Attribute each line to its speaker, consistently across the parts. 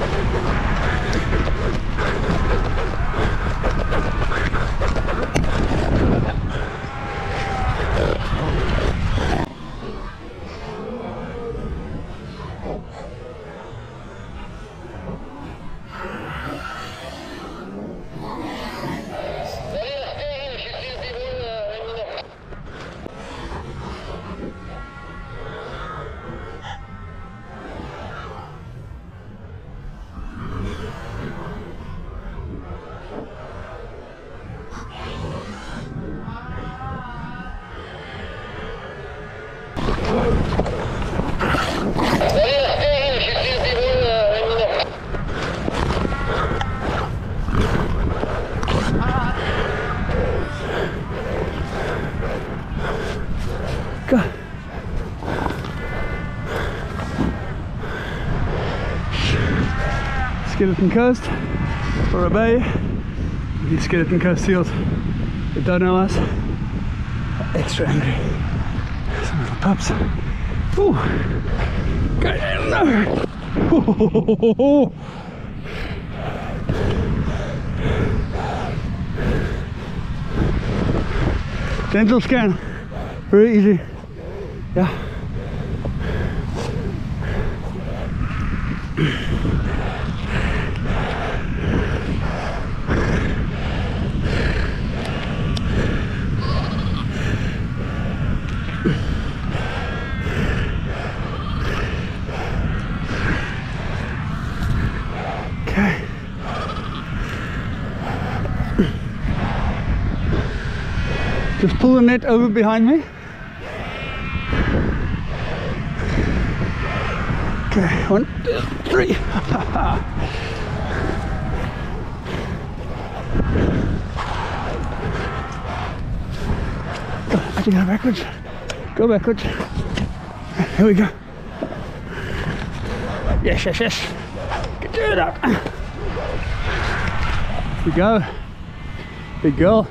Speaker 1: Go. Skeleton Coast or a bay. These skeleton coast seals that don't know us extra angry. Some little pups. Ooh. Go down there. Oh, Gentle scan. Very easy. Yeah. Just pull the net over behind me. Okay, one, two, three. Go, I go backwards. Go backwards. Here we go. Yes, yes, yes. Get it up. Here we go. Big girl.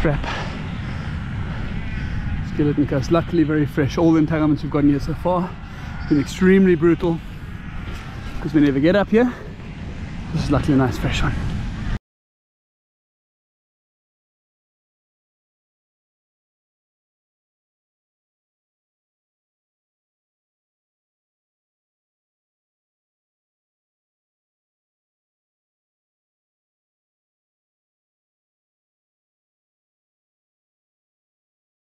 Speaker 1: Strap. Skeleton Coast. Luckily very fresh. All the entanglements we've gotten here so far. Been extremely brutal. Because we never get up here. This is luckily a nice fresh one.